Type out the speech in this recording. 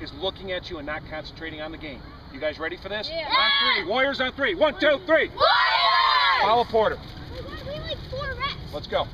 is looking at you and not concentrating on the game. You guys ready for this? Yeah. On three. Warriors on three. One, two, three. Warriors! Follow Porter. We like four reps. Let's go.